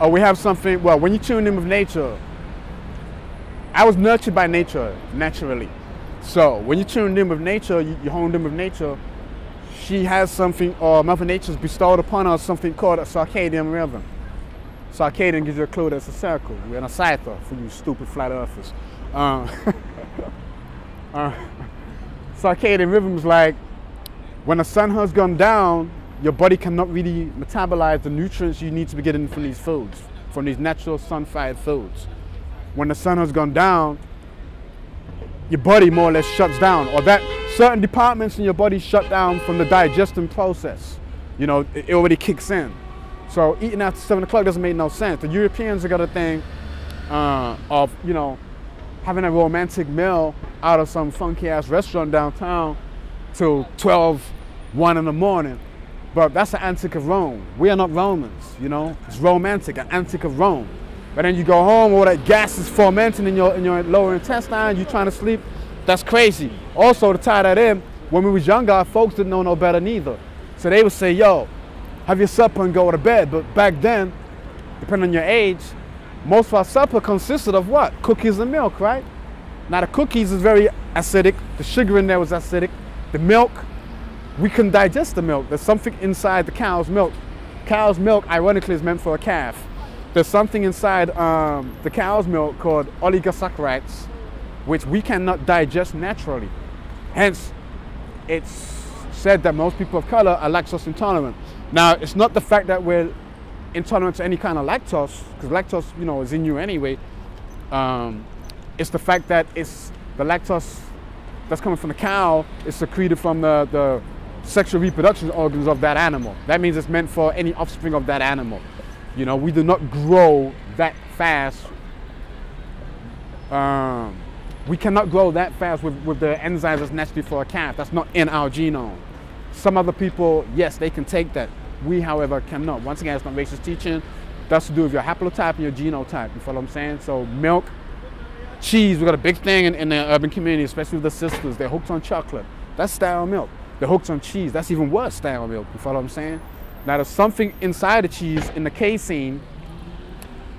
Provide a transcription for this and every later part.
or we have something. Well, when you tune in with nature, I was nurtured by nature naturally. So when you tune in with nature, you, you honed in with nature. She has something, or Mother Nature's bestowed upon us something called a circadian rhythm. Circadian gives you a clue that it's a circle. We're in a cipher for you stupid flat earthers. Um, uh, circadian rhythm is like when the sun has gone down, your body cannot really metabolize the nutrients you need to be getting from these foods, from these natural sun-fired foods. When the sun has gone down, your body more or less shuts down, or that certain departments in your body shut down from the digestion process. You know, it, already kicks in. So eating after seven o'clock doesn't make no sense. The Europeans have got a thing uh, of, you know, having a romantic meal out of some funky ass restaurant downtown till 12, 1 in the morning. But that's the antic of Rome. We are not Romans, you know. It's romantic, an antic of Rome. But then you go home, all that gas is fermenting in your in your lower intestine. you're trying to sleep, that's crazy. Also, to tie that in, when we was younger, folks didn't know no better neither. So they would say, "Yo, have your supper and go to bed." But back then, depending on your age, most of our supper consisted of what? Cookies and milk, right? Now the cookies is very acidic. The sugar in there was acidic. The milk, we couldn't digest the milk. There's something inside the cow's milk. Cow's milk, ironically, is meant for a calf there's something inside um, the cow's milk called oligosaccharides, which we cannot digest naturally. Hence, it's said that most people of color are lactose intolerant. Now, it's not the fact that we're intolerant to any kind of lactose, because lactose, you know, is in you anyway. Um, it's the fact that it's the lactose that's coming from the cow is secreted from the, the sexual reproduction organs of that animal. That means it's meant for any offspring of that animal. You know, we do not grow that fast. Um, we cannot grow that fast with, with the enzymes that's necessary for a calf. That's not in our genome. Some other people, yes, they can take that. We, however, cannot. Once again, it's not racist teaching. That's to do with your haplotype and your genotype. You follow what I'm saying? So milk, cheese, we got a big thing in, in the urban community, especially with the sisters. They're hooked on chocolate. That's style milk. They're hooked on cheese. That's even worse style milk. You follow what I'm saying? Now there's something inside the cheese in the casein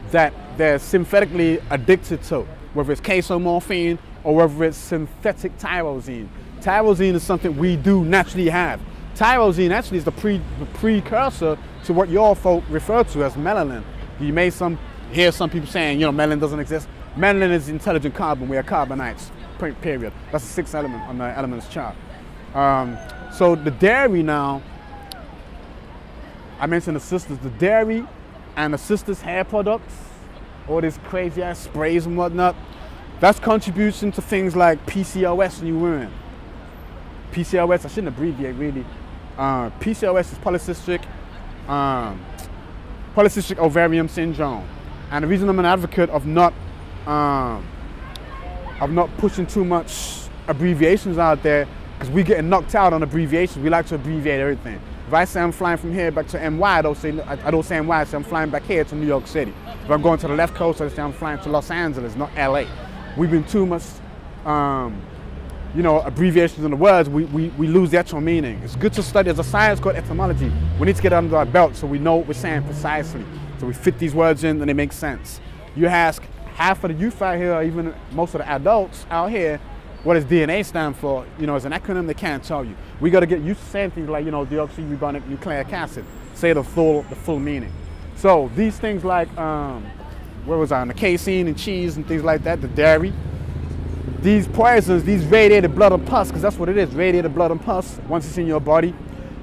that they're synthetically addicted to, whether it's casomorphin or whether it's synthetic tyrosine. Tyrosine is something we do naturally have. Tyrosine actually is the, pre, the precursor to what your folk refer to as melanin. You may some hear some people saying, you know, melanin doesn't exist. Melanin is intelligent carbon. We are carbonites, period. That's the sixth element on the elements chart. Um, so the dairy now I mentioned the sisters, the dairy and the sisters hair products, all these crazy ass sprays and whatnot. That's contribution to things like PCOS in you women. PCOS, I shouldn't abbreviate really. Uh, PCOS is polycystic, um, polycystic ovarian syndrome. And the reason I'm an advocate of not um, of not pushing too much abbreviations out there, because we're getting knocked out on abbreviations. We like to abbreviate everything. If I say I'm flying from here back to NY, I don't say I don't say NY. I say I'm flying back here to New York City. If I'm going to the left coast, I say I'm flying to Los Angeles, not LA. We've been too much, um, you know, abbreviations in the words. We, we, we lose the actual meaning. It's good to study. There's a science called etymology. We need to get under our belt so we know what we're saying precisely. So we fit these words in and they make sense. You ask half of the youth out here, or even most of the adults out here, what does DNA stand for? You know, as an acronym, they can't tell you. We got to get used to saying things like, you know, deoxyribonucleic acid. Say the full, the full meaning. So these things like, um, where was I? On the casein and cheese and things like that, the dairy. These poisons, these radiated blood and pus, because that's what it is, radiated blood and pus, once it's in your body,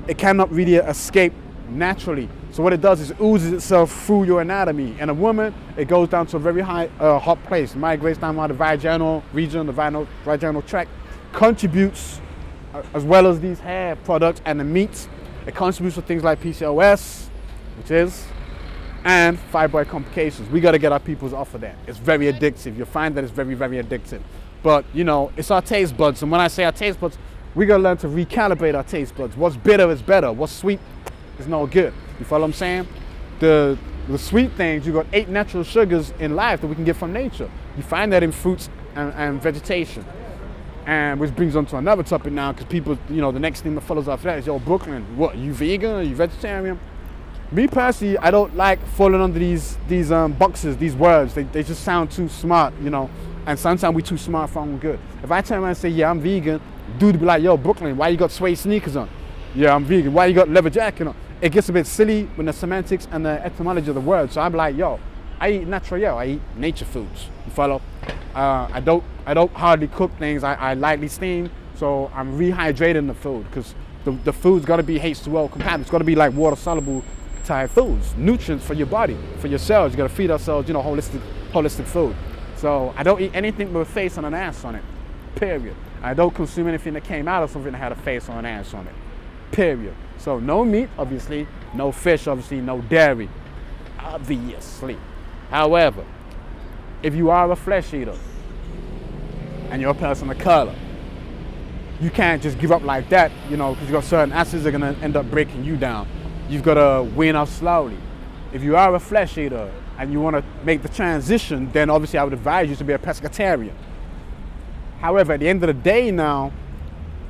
it cannot really escape naturally. So what it does is oozes itself through your anatomy. And a woman, it goes down to a very high, uh, hot place, migrates down the vaginal region, the vaginal, vaginal tract, contributes, uh, as well as these hair products and the meats, it contributes to things like PCOS, which is, and fibroid complications. We got to get our peoples off of that. It's very addictive. You'll find that it's very, very addictive. But, you know, it's our taste buds. And when I say our taste buds, we got to learn to recalibrate our taste buds. What's bitter is better. What's sweet is no good. You follow what I'm saying? The the sweet things, you got eight natural sugars in life that we can get from nature. You find that in fruits and, and vegetation. And which brings on to another topic now, because people, you know, the next thing that follows after that is, yo, Brooklyn, what, you vegan? You vegetarian? me personally, I don't like falling under these these um, boxes, these words. They, they just sound too smart, you know. And sometimes we too smart for our own good. If I turn around and say, yeah, I'm vegan, dude be like, yo, Brooklyn, why you got suede sneakers on? Yeah, I'm vegan. Why you got leather jacket on? It gets a bit silly when the semantics and the etymology of the word. So I'm like, yo, I eat natural, yo. I eat nature foods. You follow? Uh, I don't I don't hardly cook things. I, I lightly steam. So I'm rehydrating the food because the, the food's got to be H2O compatible. It's got to be like water soluble type foods, nutrients for your body, for your cells. You got to feed ourselves, you know, holistic holistic food. So I don't eat anything with a face and an ass on it. Period. I don't consume anything that came out of something that had a face or an ass on it. Period. So no meat, obviously, no fish, obviously, no dairy, obviously. However, if you are a flesh eater and you're a person of color, you can't just give up like that, you know, because you got certain acids that are gonna end up breaking you down. You've got to wean off slowly. If you are a flesh eater and you want to make the transition, then obviously I would advise you to be a pescatarian. However, at the end of the day now,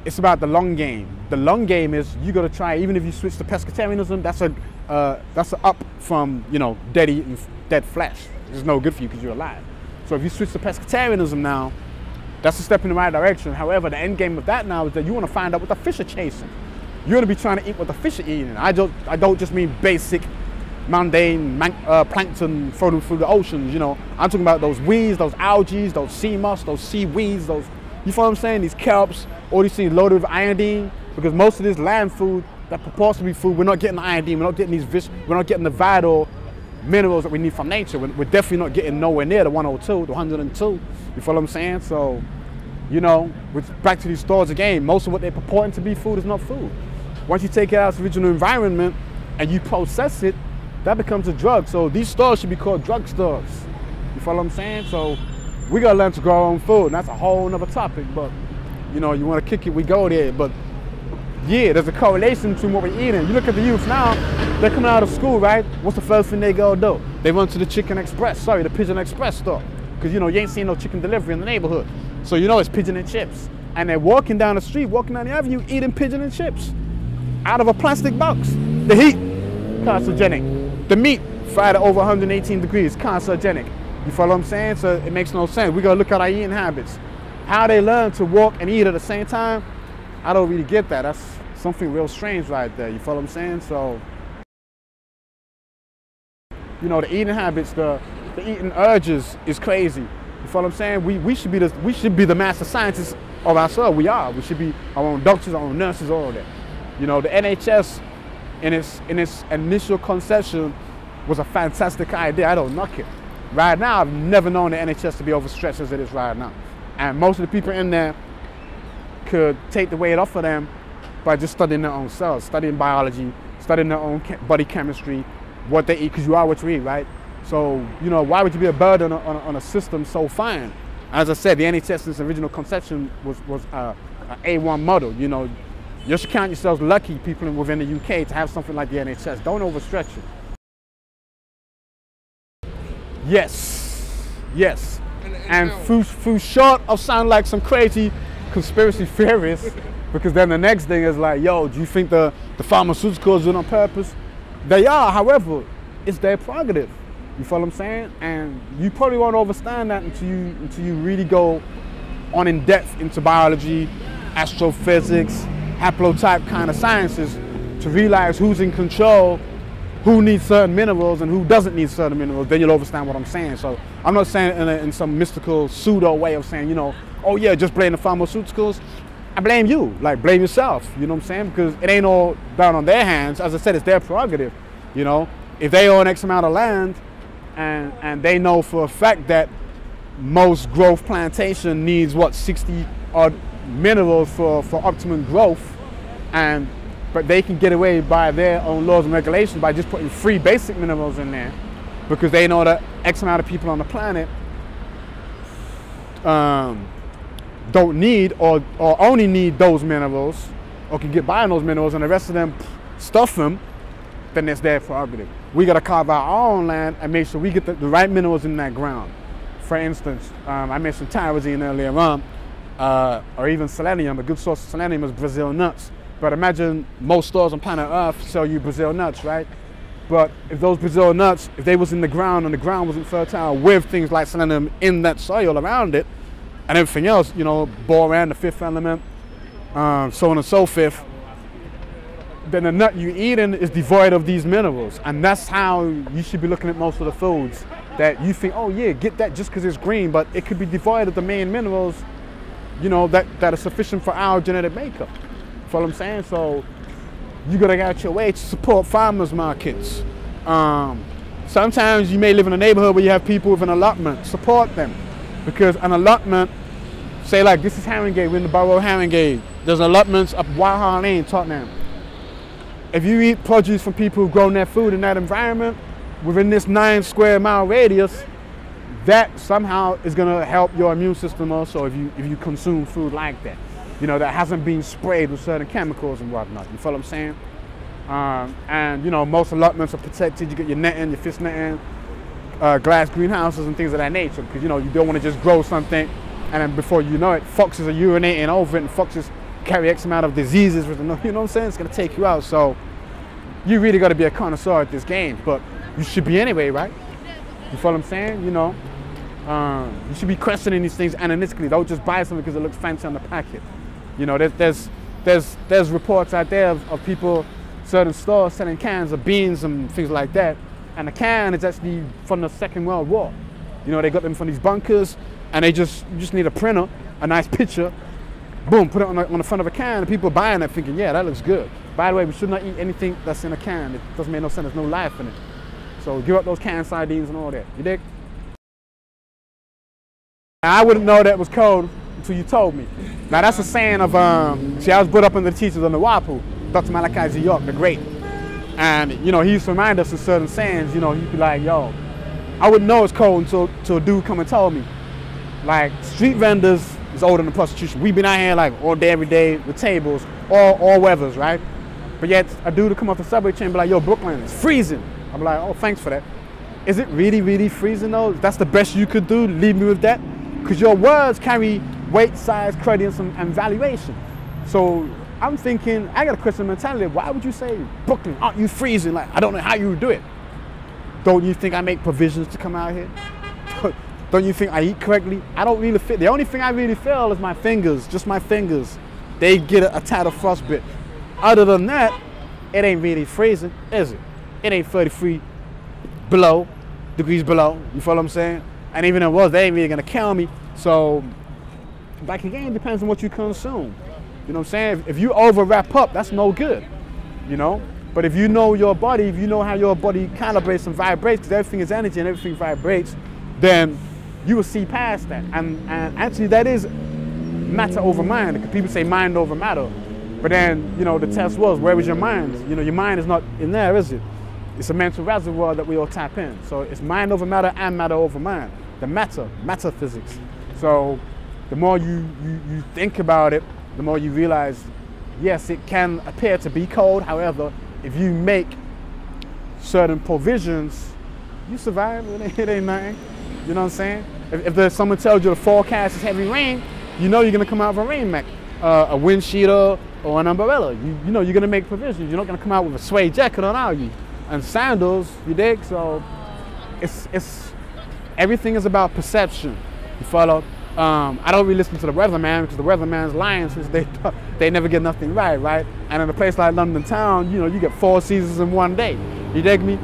it's about the long game. The long game is you got to try. Even if you switch to pescatarianism, that's a uh, that's a up from you know dead eating dead flesh. It's no good for you because you're alive. So if you switch to pescatarianism now, that's a step in the right direction. However, the end game of that now is that you want to find out what the fish are chasing. You're going to be trying to eat what the fish are eating. I don't I don't just mean basic mundane uh, plankton floating through the oceans. You know, I'm talking about those weeds, those algae, those sea moss, those seaweeds, those you feel what I'm saying? These kelps, all these things loaded with iodine, because most of this land food that purports to be food, we're not getting the iodine, we're not getting these, fish, we're not getting the vital minerals that we need from nature. We're, definitely not getting nowhere near the 102, the 102. You feel what I'm saying? So, you know, with back to these stores again, most of what they're purporting to be food is not food. Once you take it out of its original environment and you process it, that becomes a drug. So these stores should be called drug stores. You follow what I'm saying? So we gotta learn to grow our own food. And that's a whole nother topic. But you know, you wanna kick it, we go there. But yeah, there's a correlation between what we're eating. You look at the youth now, they're coming out of school, right? What's the first thing they go do? They run to the Chicken Express, sorry, the Pigeon Express store. Because you know, you ain't seen no chicken delivery in the neighborhood. So you know it's pigeon and chips. And they're walking down the street, walking down the avenue, eating pigeon and chips out of a plastic box. The heat, carcinogenic. The meat, fried at over 118 degrees, carcinogenic. You follow what I'm saying? So it makes no sense. We gotta look at our eating habits. How they learn to walk and eat at the same time, I don't really get that. That's something real strange right there. You follow what I'm saying? So, you know, the eating habits, the, the eating urges is crazy. You follow what I'm saying? We, we should be the we should be the master scientists of ourselves. We are. We should be our own doctors, our own nurses, all of that. You know, the NHS in its in its initial conception was a fantastic idea. I don't knock it. Right now, I've never known the NHS to be overstretched as it is right now. And most of the people in there could take the weight off of them by just studying their own cells, studying biology, studying their own body chemistry, what they eat, because you are what you eat, right? So, you know, why would you be a burden on, on, on a system so fine? As I said, the NHS in its original conception was, was uh, an A1 model. You know, you should count yourselves lucky, people within the UK, to have something like the NHS. Don't overstretch it. Yes, yes. And, through, short of sound like some crazy conspiracy theorists, because then the next thing is like, yo, do you think the, the pharmaceuticals are on purpose? They are, however, it's their prerogative. You follow what I'm saying? And you probably won't understand that until you until you really go on in depth into biology, astrophysics, haplotype kind of sciences to realize who's in control who needs certain minerals and who doesn't need certain minerals, then you'll understand what I'm saying. So I'm not saying in, a, in some mystical pseudo way of saying, you know, oh yeah, just blame the pharmaceuticals. I blame you, like blame yourself. You know what I'm saying? Because it ain't all down on their hands. As I said, it's their prerogative. You know, if they own X amount of land, and and they know for a fact that most growth plantation needs what 60 odd minerals for for optimum growth, and but they can get away by their own laws and regulations by just putting free basic minerals in there because they know that X amount of people on the planet um, don't need or, or only need those minerals or can get by on those minerals and the rest of them stuff them, then it's their prerogative. We got to carve out our own land and make sure we get the, the right minerals in that ground. For instance, um, I mentioned tyrosine earlier on, uh, or even selenium. A good source of selenium is Brazil nuts. But imagine most stores on planet Earth sell you Brazil nuts, right? But if those Brazil nuts, if they was in the ground and the ground wasn't fertile with things like selenium in that soil around it, and everything else, you know, boron, the fifth element, um, so on and so forth, then the nut you're eating is devoid of these minerals. And that's how you should be looking at most of the foods that you think, oh yeah, get that just because it's green, but it could be devoid of the main minerals, you know, that, that are sufficient for our genetic makeup. What I'm saying? So you gotta get out your way to support farmers markets. Um, sometimes you may live in a neighborhood where you have people with an allotment. Support them. Because an allotment, say like this is Haringey, we're in the borough of Haringey. There's allotments up White Hart Lane, Tottenham. If you eat produce from people who've grown their food in that environment, within this nine square mile radius, that somehow is gonna help your immune system also if you if you consume food like that. You know, that hasn't been sprayed with certain chemicals and whatnot. You feel what I'm saying? Um, and you know, most allotments are protected. You get your netting, your fish netting, uh, glass greenhouses and things of that nature because you know you don't want to just grow something and then before you know it, foxes are urinating over it and foxes carry X amount of diseases. You know what I'm saying? It's gonna take you out. So you really got to be a connoisseur at this game, but you should be anyway, right? You feel what I'm saying? You know, um, you should be questioning these things analytically. Don't just buy something because it looks fancy on the packet. You know, there's there's there's, there's reports out there of, of people, certain stores selling cans of beans and things like that, and the can is actually from the Second World War. You know, they got them from these bunkers, and they just just need a printer, a nice picture, boom, put it on the, on the front of a can, and people buying it thinking, yeah, that looks good. By the way, we should not eat anything that's in a can. It doesn't make no sense. There's no life in it. So give up those canned sardines and all that. You dig? I wouldn't know that was cold until you told me. Now that's a saying of, um, see, I was brought up in the teachers on the WAPU, Dr. Malachi Z. York, the great. And, you know, he used to remind us of certain sayings, you know, he'd be like, yo, I wouldn't know it's cold until, until a dude come and told me. Like, street vendors is older than prostitution. We've been out here like all day, every day with tables, all, all weathers, right? But yet a dude to come off the subway train and be like, yo, Brooklyn, it's freezing. I'm like, oh, thanks for that. Is it really, really freezing though? That's the best you could do? Leave me with that? Because your words carry weight, size, credence, and, and valuation. So I'm thinking, I got a Christian mentality. Why would you say, Brooklyn, aren't you freezing? Like, I don't know how you do it. Don't you think I make provisions to come out here? don't you think I eat correctly? I don't really feel. The only thing I really feel is my fingers, just my fingers. They get a, a tad of frostbite. Other than that, it ain't really freezing, is it? It ain't 33 below, degrees below. You follow what I'm saying? And even if it was, they ain't really gonna kill me. So, like again, depends on what you consume. You know what I'm saying? If, if you over wrap up, that's no good. You know? But if you know your body, if you know how your body calibrates and vibrates, because everything is energy and everything vibrates, then you will see past that. And, and actually, that is matter over mind. People say mind over matter. But then, you know, the test was, where was your mind? You know, your mind is not in there, is it? It's a mental reservoir that we all tap in. So it's mind over matter and matter over mind. The matter, matter physics. So the more you, you, you think about it, the more you realize, yes, it can appear to be cold. However, if you make certain provisions, you survive. It ain't nothing. You know what I'm saying? If, if there's someone tells you the forecast is heavy rain, you know you're gonna come out of a rain mac, uh, a wind or an umbrella. You, you know you're gonna make provisions. You're not gonna come out with a suede jacket on, are you? And sandals, you dig? So it's it's everything is about perception. You follow? Um, I don't really listen to the weatherman because the weatherman's lying since they they never get nothing right, right? And in a place like London town, you know, you get four seasons in one day. You dig me?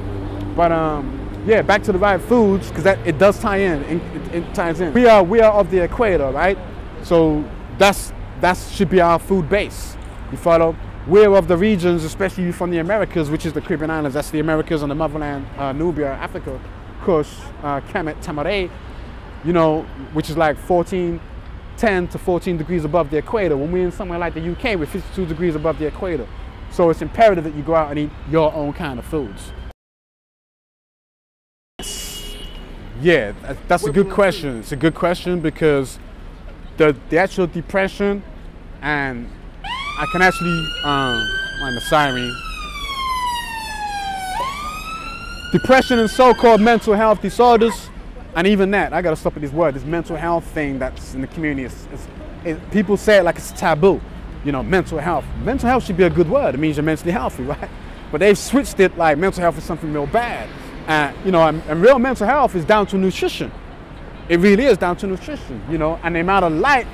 But um, yeah, back to the right foods because it does tie in. It, it, it, ties in. We are we are of the equator, right? So that's that should be our food base. You follow? We're of the regions, especially from the Americas, which is the Caribbean islands. That's the Americas and the motherland, uh, Nubia, Africa, Kush, uh, Kemet, Tamaray. You know, which is like 14, 10 to 14 degrees above the equator. When we're in somewhere like the UK, we're 52 degrees above the equator. So it's imperative that you go out and eat your own kind of foods. Yeah, that's a good question. It's a good question because the, the actual depression and I can actually, um, I'm a siren. Depression and so-called mental health disorders, and even that, I gotta stop at this word, this mental health thing that's in the community. It's, it's, it, people say it like it's taboo, you know, mental health. Mental health should be a good word. It means you're mentally healthy, right? but they've switched it like mental health is something real bad. And you know, and, and real mental health is down to nutrition. It really is down to nutrition, you know, and the amount of light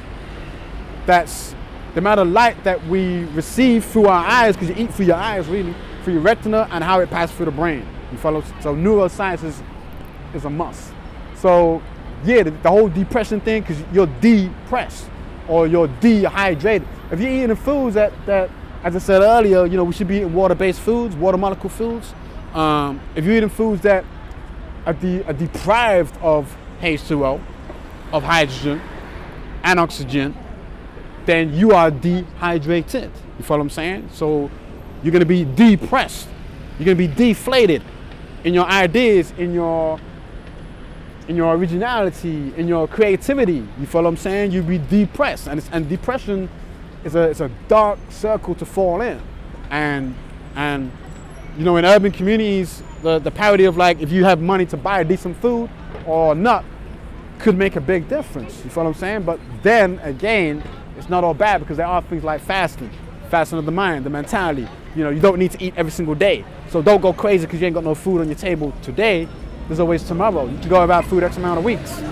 that's the amount of light that we receive through our eyes, because you eat through your eyes really, through your retina, and how it passes through the brain. You follow? So neuroscience is, is a must. So yeah, the, the whole depression thing, because you're depressed or you're dehydrated. If you're eating the foods that, that, as I said earlier, you know, we should be eating water-based foods, water molecule foods. Um, if you're eating foods that are, de- are deprived of H2O, of hydrogen and oxygen, then you are dehydrated. You follow what I'm saying? So you're gonna be depressed. You're gonna be deflated in your ideas, in your in your originality, in your creativity. You follow what I'm saying? You'll be depressed, and and depression is a it's a dark circle to fall in, and and you know in urban communities the the parity of like if you have money to buy decent food or not could make a big difference. You follow what I'm saying? But then again, it's not all bad because there are things like fasting, fasting of the mind, the mentality. You know, you don't need to eat every single day. So don't go crazy because you ain't got no food on your table today. There's always tomorrow. You can go about food X amount of weeks. You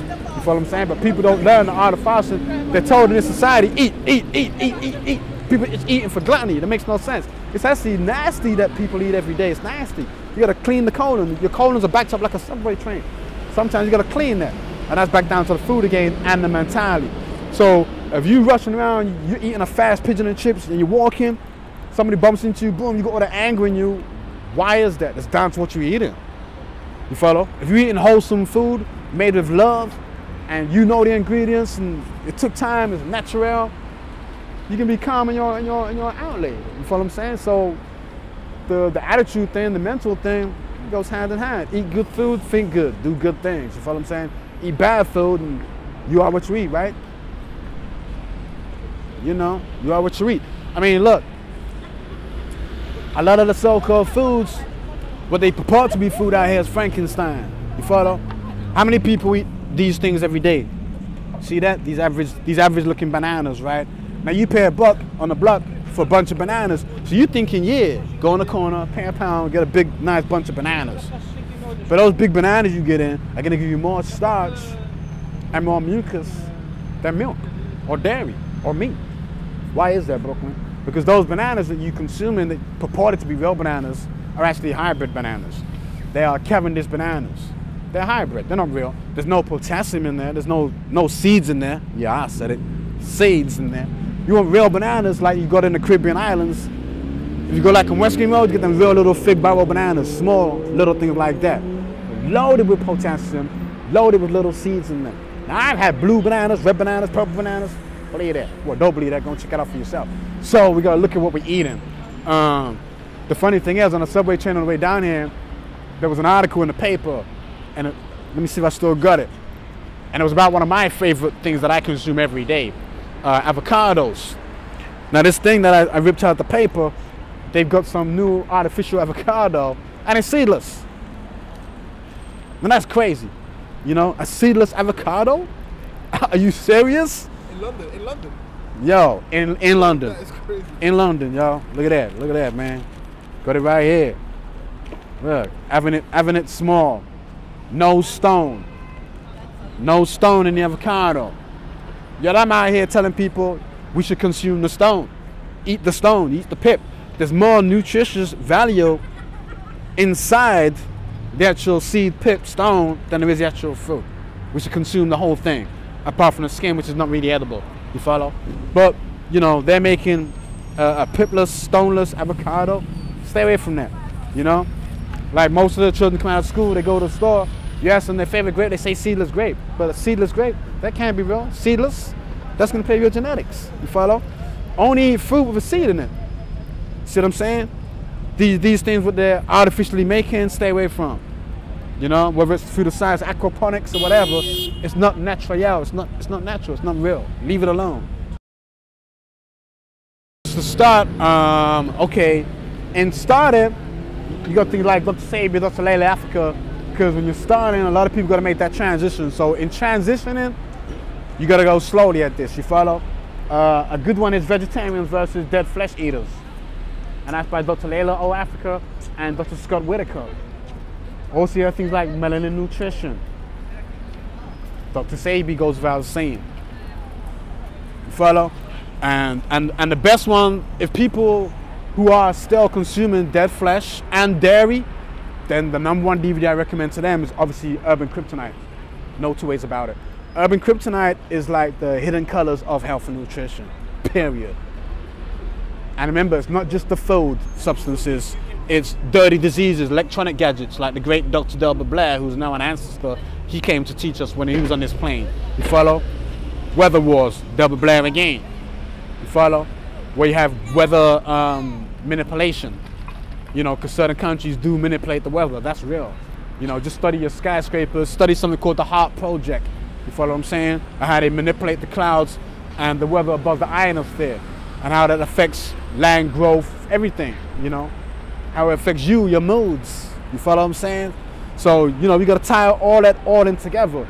follow what I'm saying? But people don't learn the art of fasting. They're told in this society, eat, eat, eat, eat, eat, eat. People it's eating for gluttony. That makes no sense. It's actually nasty that people eat every day. It's nasty. You gotta clean the colon. Your colons are backed up like a subway train. Sometimes you gotta clean that. And that's back down to the food again and the mentality. So if you rushing around, you're eating a fast pigeon and chips, and you're walking, somebody bumps into you, boom, you got all the anger in you. Why is that? It's down to what you're eating. You follow? If you're eating wholesome food made with love, and you know the ingredients, and it took time, it's natural, you can be calm in your in your in your outlet. You follow what I'm saying? So the the attitude thing, the mental thing goes hand in hand. Eat good food, think good, do good things. You follow what I'm saying? Eat bad food, and you are what you eat, right? You know, you are what you eat. I mean, look, a lot of the so-called foods, what they purport to be food out here is Frankenstein. You follow? How many people eat these things every day? See that? These average, these average-looking bananas, right? Now you pay a buck on the block for a bunch of bananas, so you're thinking, yeah, go in the corner, pay a pound, get a big, nice bunch of bananas. But those big bananas you get in are gonna give you more starch and more mucus than milk or dairy or meat. Why is that, Brooklyn? Because those bananas that you consuming that purported to be real bananas are actually hybrid bananas. They are Cavendish bananas. They're hybrid. They're not real. There's no potassium in there. There's no no seeds in there. Yeah, I said it. Seeds in there. You want real bananas like you got in the Caribbean islands. If you go like on West Green Road, you get them real little fig barrel bananas, small little things like that. Loaded with potassium, loaded with little seeds in them. Now I've had blue bananas, red bananas, purple bananas. Believe that. Well, don't believe that. Go check it out for yourself. So we gotta look at what we're eating. Um, the funny thing is, on the subway train on the way down here, there was an article in the paper, and it, let me see if I still got it. And it was about one of my favorite things that I consume every day, uh, avocados. Now this thing that I, I ripped out the paper, they've got some new artificial avocado, and it's seedless. And that's crazy. You know, a seedless avocado? Are you serious? In London, in London. Yo, in, in London. That is crazy. In London, y'all. Look at that. Look at that, man. Got it right here. Look, having it, having it small. No stone. No stone in the avocado. Yet I'm out here telling people we should consume the stone. Eat the stone, eat the pip. There's more nutritious value inside the actual seed pip stone than there is the actual fruit. We should consume the whole thing, apart from the skin, which is not really edible. You follow? But you know they're making uh, a pipless, stoneless avocado. Stay away from that. You know, like most of the children come out of school, they go to the store. You ask them their favorite grape, they say seedless grape. But a seedless grape, that can't be real. Seedless, that's gonna play your genetics. You follow? Only eat fruit with a seed in it. See what I'm saying? These these things what they're artificially making, stay away from. You know, whether it's through the science, aquaponics or whatever, it's not natural. Yeah, it's not it's not natural. It's not real. Leave it alone. To start, um, okay, and started, you got things like Dr. Sebi, Dr. Llaila Afrika, because when you're starting, a lot of people got to make that transition. So in transitioning, you got to go slowly at this. You follow? Uh, a good one is vegetarians versus dead flesh eaters. and that's by Dr. Llaila O. Afrika and Dr. Scott Whitaker. Also, you have things like melanin nutrition. Dr. Sebi goes without saying. You follow? And, and, and the best one, if people who are still consuming dead flesh and dairy, then the number one DVD I recommend to them is obviously Urban Kryptonite. No two ways about it. Urban Kryptonite is like the hidden colors of health and nutrition, period. And remember, it's not just the food substances, it's dirty diseases, electronic gadgets, like the great Dr. Delbert Blair, who's now an ancestor. He came to teach us when he was on this plane. You follow? Weather wars, Delbert Blair again. You follow? Where you have weather um, manipulation. You know, because certain countries do manipulate the weather. That's real. You know, just study your skyscrapers, study something called the HAARP Project. You follow what I'm saying? And how they manipulate the clouds and the weather above the ionosphere and how that affects land growth, everything, you know? How it affects you, your moods. You follow what I'm saying? So, you know, we gotta tie all that all in together.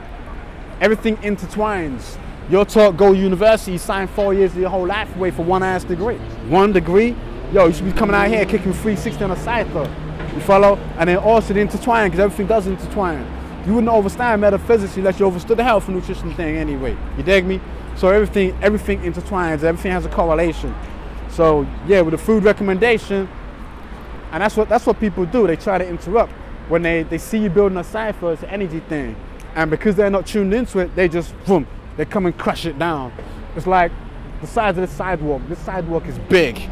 Everything intertwines. Your talk go university, sign four years of your whole life away for one ass degree. One degree, yo, you should be coming out here kicking 360 on a cycle. You follow? And then also the intertwine, because everything does intertwine. You wouldn't understand metaphysics unless you understood the health and nutrition thing anyway. You dig me? So everything everything intertwines, everything has a correlation. So yeah, with the food recommendation, and that's what that's what people do. They try to interrupt when they, they see you building a cipher, it's an energy thing. And because they're not tuned into it, they just boom, they come and crush it down. It's like the size of this sidewalk. This sidewalk is big.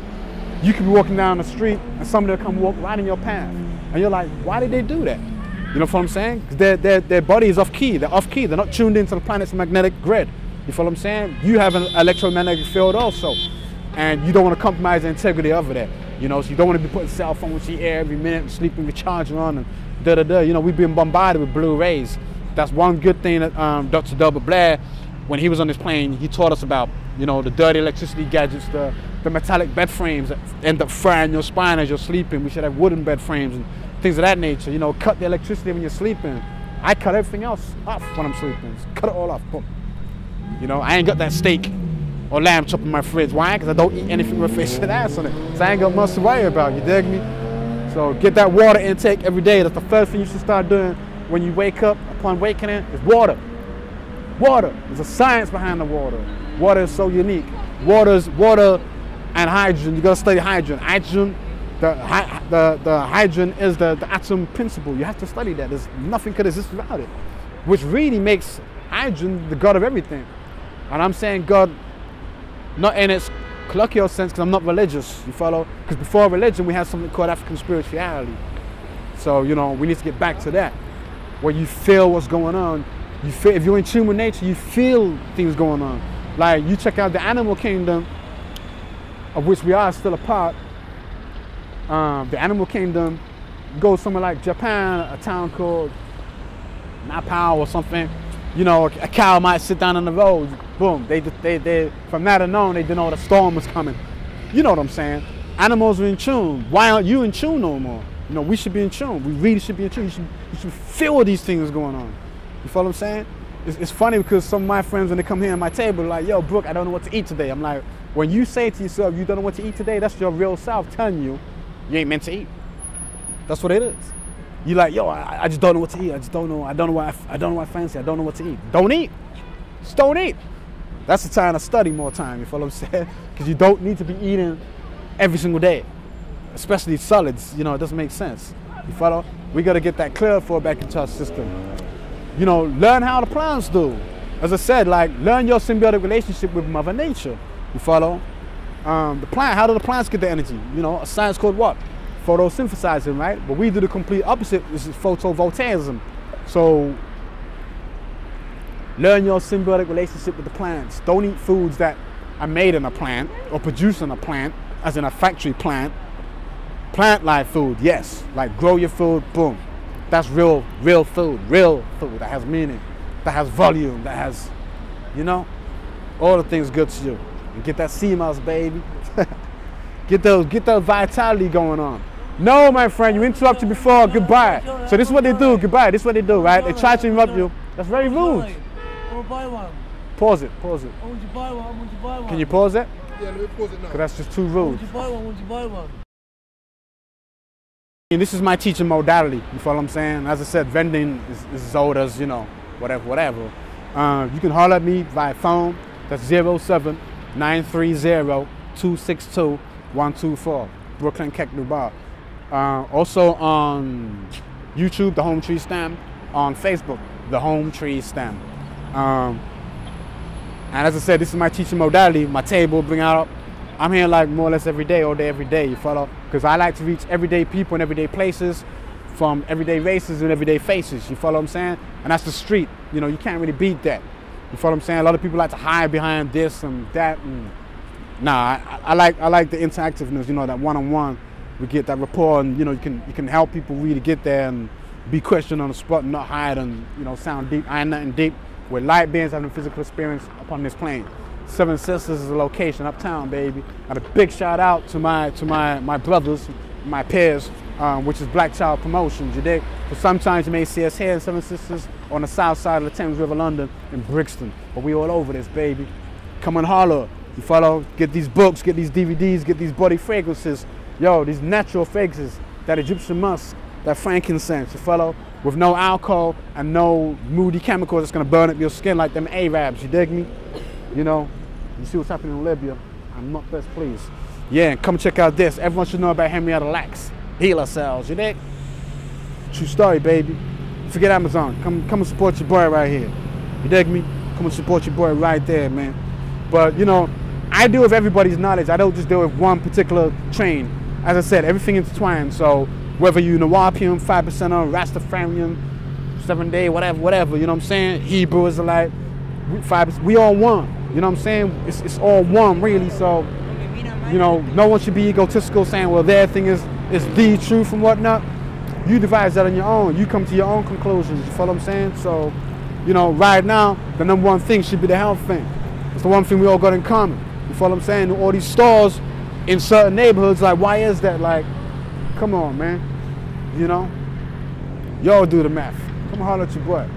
You could be walking down the street and somebody will come walk right in your path. And you're like, why did they do that? You know what I'm saying? Because their, their, their body is off key. They're off key. They're not tuned into the planet's magnetic grid. You feel what I'm saying? You have an electromagnetic field also. And you don't want to compromise the integrity of it. You know, so you don't want to be putting cell phones in the air every minute, sleeping with charger on and da da da. You know, we've been bombarded with blue rays. That's one good thing that um, Dr. Delbert Blair, when he was on this plane, he taught us about, you know, the dirty electricity gadgets, the, the metallic bed frames that end up frying your spine as you're sleeping. We should have wooden bed frames and things of that nature. You know, cut the electricity when you're sleeping. I cut everything else off when I'm sleeping. Just cut it all off. Boom. You know, I ain't got that steak or lamb chop in my fridge. Why? Because I don't eat anything with fish and ass on it. So I ain't got much to worry about. You dig me? So get that water intake every day. That's the first thing you should start doing when you wake up. Upon waking in, is water. Water. There's a science behind the water. Water is so unique. Water's water and hydrogen. You gotta study hydrogen. Hydrogen, the the the hydrogen is the, the atom principle. You have to study that. There's nothing could exist without it, which really makes hydrogen the god of everything. And I'm saying God, not in its colloquial sense, because I'm not religious. You follow? Because before religion, we had something called African spirituality. So you know, we need to get back to that, where you feel what's going on. You feel if you're in tune with nature, you feel things going on. Like you check out the animal kingdom, of which we are still a part. Um, the animal kingdom goes somewhere like Japan, a town called Napao or something. You know, a cow might sit down on the road. Boom. They, they, they, from that unknown, they didn't know the storm was coming. You know what I'm saying? Animals are in tune. Why aren't you in tune no more? You know, we should be in tune. We really should be in tune. You should, you should feel these things going on. You follow what I'm saying? It's, it's funny because some of my friends, when they come here at my table, like, yo, Brooke, I don't know what to eat today. I'm like, when you say to yourself, you don't know what to eat today, that's your real self telling you, you ain't meant to eat. That's what it is. You like, yo, I, I, just don't know what to eat. I just don't know. I don't know what I, I don't know what I fancy. I don't know what to eat. Don't eat. Just don't eat. That's the time to study more time. You follow what I'm saying? Because you don't need to be eating every single day, especially solids. You know, it doesn't make sense. You follow? We got to get that clear for back into our system. You know, learn how the plants do. As I said, like learn your symbiotic relationship with Mother Nature. You follow? Um, the plant. How do the plants get the energy? You know, a science called what? photosynthesizing, right? But we do the complete opposite, This is photovoltaism. So learn your symbiotic relationship with the plants. Don't eat foods that are made in a plant or produced in a plant, as in a factory plant. Plant life food, yes. Like grow your food, boom. That's real, real food, real food that has meaning, that has volume, that has, you know, all the things good to you. And get that sea moss, baby. get those, get that vitality going on. No, my friend, you interrupted before. Goodbye. So this is what they do. Goodbye. This is what they do, right? They try to interrupt you. That's very rude. buy one. Pause it. Pause it. Oh, I you buy one. I you buy one. Can you pause it? Yeah, let me pause it now. Because that's just too rude. I want you buy one. I want you buy one. And this is my teaching modality, you follow what I'm saying? As I said, vending is, is as old as, you know, whatever, whatever. Uh, you can holler at me via phone, that's 07 930 262 124, Brooklyn Qeq Nubar. Uh, also on YouTube, The Home Tree Stem. On Facebook, The Home Tree Stem. Um, and as I said, this is my teaching modality, my table, bring out. I'm here like more or less every day, all day, every day, you follow? Because I like to reach everyday people in everyday places from everyday races and everyday faces, you follow what I'm saying? And that's the street, you know, you can't really beat that. You follow what I'm saying? A lot of people like to hide behind this and that and Nah, I, I, like I like the interactiveness. You know, that one-on-one, we get that rapport, and you know, you can you can help people really get there and be questioned on the spot, and not hide and you know sound deep. I ain't nothing deep. With light beings having physical experience upon this plane. Seven Sisters is a location uptown, baby. And a big shout out to my to my my brothers, my peers, um, which is Black Child Promotions. You dig? But sometimes you may see us here in Seven Sisters on the south side of the Thames River, London, in Brixton. But we all over this, baby. Come and holler. You follow? Get these books, get these DVDs, get these body fragrances. Yo, these natural fragrances, that Egyptian musk, that frankincense, you follow? With no alcohol and no moody chemicals that's gonna burn up your skin like them Arabs, you dig me? You know, you see what's happening in Libya. I'm not best pleased. Yeah, come check out this. Everyone should know about Henrietta Lacks. Heal ourselves, you dig? True story, baby. Forget Amazon. Come come and support your boy right here. You dig me? Come and support your boy right there, man. But you know, I deal with everybody's knowledge. I don't just deal with one particular train. As I said, everything intertwined. So whether you Nuwaubian, 5%er, Rastafarian, seven day, whatever, whatever, you know what I'm saying? Hebrew, Israelite, we, five, we all one. You know what I'm saying? It's, it's all one, really. So, you know, no one should be egotistical saying, well, their thing is, is the truth and whatnot. You devise that on your own. You come to your own conclusions. You follow what I'm saying? So, you know, right now, the number one thing should be the health thing. It's the one thing we all got in common. You follow what I'm saying? All these stores in certain neighborhoods, like, why is that? Like, come on, man. You know? Y'all do the math. Come holler at your boy.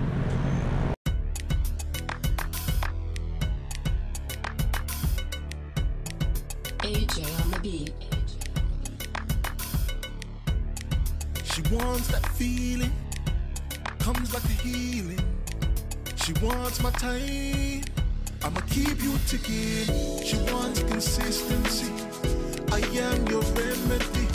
Time, I'ma keep you ticking. She wants consistency, I am your remedy.